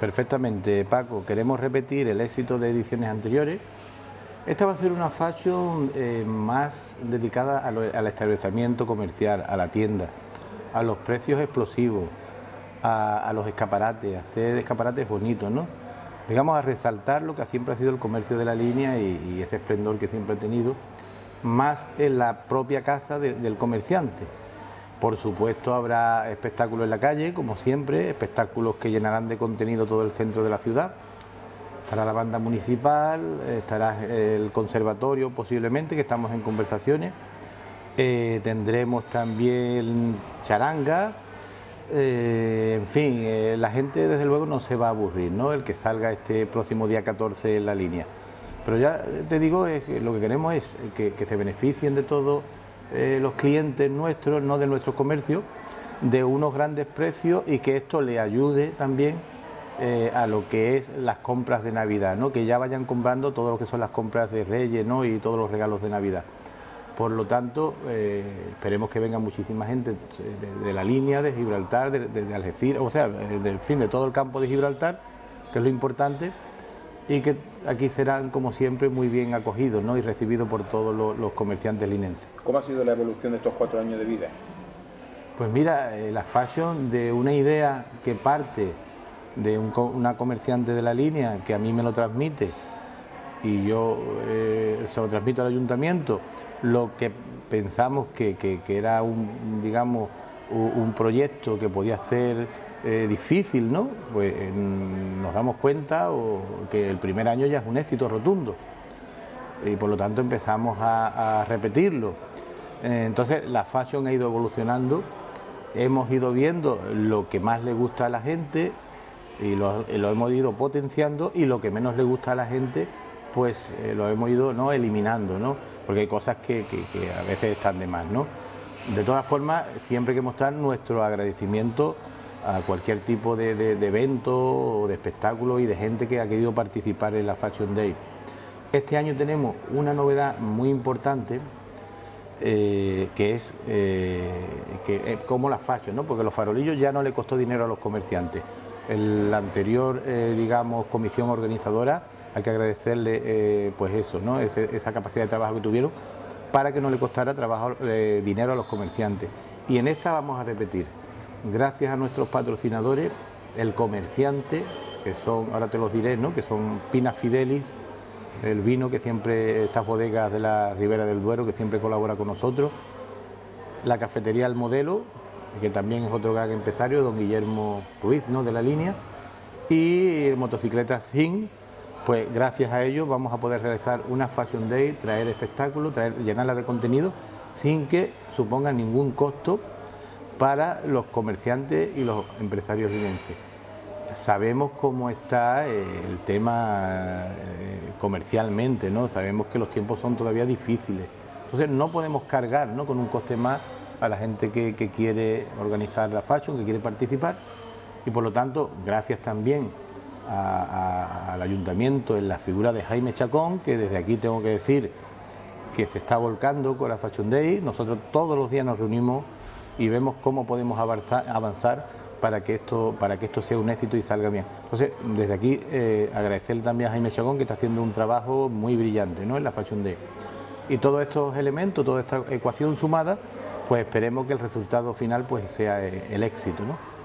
Perfectamente, Paco. Queremos repetir el éxito de ediciones anteriores. Esta va a ser una fashion eh, más dedicada al establecimiento comercial, a la tienda, a los precios explosivos, a, los escaparates, hacer escaparates bonitos, ¿no? Digamos, a resaltar lo que siempre ha sido el comercio de la línea y, ese esplendor que siempre ha tenido, más en la propia casa del comerciante. Por supuesto habrá espectáculos en la calle, como siempre, espectáculos que llenarán de contenido todo el centro de la ciudad. Estará la banda municipal, estará el conservatorio posiblemente, que estamos en conversaciones. Eh, tendremos también charanga. Eh, en fin, eh, la gente desde luego no se va a aburrir, ¿no? El que salga este próximo día 14 en la línea. Pero ya te digo, es, lo que queremos es que, que se beneficien de todo eh, los clientes nuestros, no de nuestro comercio, de unos grandes precios y que esto le ayude también eh, a lo que es las compras de Navidad, ¿no? que ya vayan comprando todo lo que son las compras de Reyes ¿no? y todos los regalos de Navidad. Por lo tanto, eh, esperemos que venga muchísima gente de, la línea de Gibraltar, de, Algeciras, o sea, del fin de todo el campo de Gibraltar, que es lo importante, y que aquí serán, como siempre, muy bien acogidos ¿no? y recibidos por todos los, comerciantes linenses. ¿Cómo ha sido la evolución de estos cuatro años de vida? Pues mira, eh, la fashion de una idea que parte de una comerciante de la línea, que a mí me lo transmite, y yo eh, se lo transmito al ayuntamiento, lo que pensamos que, era un, digamos, un proyecto que podía ser eh, difícil, ¿no? Pues nos damos cuenta que el primer año ya es un éxito rotundo y por lo tanto empezamos a, repetirlo. Eh, entonces la fashion ha ido evolucionando, hemos ido viendo lo que más le gusta a la gente y lo, hemos ido potenciando y lo que menos le gusta a la gente pues eh, lo hemos ido ¿no? eliminando, ¿no? porque hay cosas que, a veces están de más. ¿no? De todas formas, siempre que mostrar nuestro agradecimiento a cualquier tipo de, evento o de espectáculo y de gente que ha querido participar en la Fashion Day. Este año tenemos una novedad muy importante eh, que es eh, que, como la fashion, ¿no? porque los farolillos ya no le costó dinero a los comerciantes. El, la anterior, eh, digamos, comisión organizadora, hay que agradecerle pues eso, ¿no? esa capacidad de trabajo que tuvieron para que no le costara trabajo, dinero a los comerciantes. Y en esta vamos a repetir gracias a nuestros patrocinadores, el comerciante, que son, ahora te los diré, ¿no? que son Pina Fidelis, el vino que siempre, estas bodegas de la Ribera del Duero, que siempre colabora con nosotros, la cafetería El Modelo, que también es otro gran empresario, don Guillermo Ruiz, ¿no? de la línea, y motocicletas SIN, pues gracias a ellos vamos a poder realizar una Fashion Day, traer espectáculos, traer, llenarla de contenido, sin que suponga ningún costo para los comerciantes y los empresarios linenses. Sabemos cómo está eh, el tema eh, comercialmente, ¿no? Sabemos que los tiempos son todavía difíciles. Entonces no podemos cargar ¿no? con un coste más a la gente que, quiere organizar la fashion, que quiere participar. Y por lo tanto, gracias también al ayuntamiento en la figura de Jaime Chacón, que desde aquí tengo que decir que se está volcando con la Fashion Day. Nosotros todos los días nos reunimos y vemos cómo podemos avanzar, para, que esto, para que esto sea un éxito y salga bien. Entonces, desde aquí eh, agradecerle también a Jaime Chagón que está haciendo un trabajo muy brillante ¿no? en la Fashion Day. Y todos estos elementos, toda esta ecuación sumada, pues esperemos que el resultado final pues, sea eh, el éxito. ¿no?